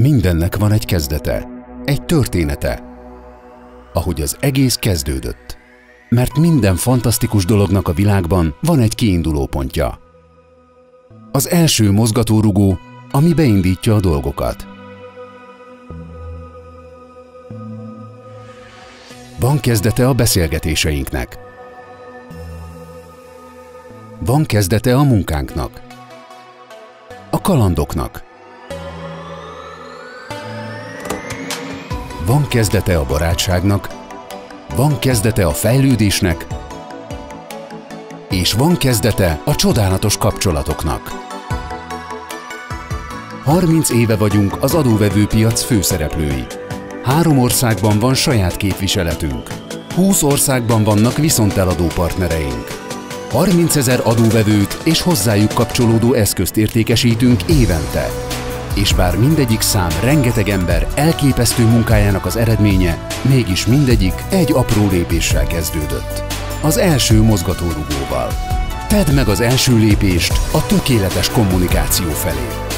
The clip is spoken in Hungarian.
Mindennek van egy kezdete, egy története, ahogy az egész kezdődött. Mert minden fantasztikus dolognak a világban van egy kiinduló pontja. Az első mozgatórugó, ami beindítja a dolgokat. Van kezdete a beszélgetéseinknek. Van kezdete a munkánknak. A kalandoknak. Van kezdete a barátságnak, van kezdete a fejlődésnek, és van kezdete a csodálatos kapcsolatoknak. 30 éve vagyunk az adóvevőpiac főszereplői. Három országban van saját képviseletünk. 20 országban vannak viszonteladó partnereink. 30 ezer adóvevőt és hozzájuk kapcsolódó eszközt értékesítünk évente és bár mindegyik szám rengeteg ember elképesztő munkájának az eredménye, mégis mindegyik egy apró lépéssel kezdődött. Az első mozgatórugóval. Tedd meg az első lépést a tökéletes kommunikáció felé.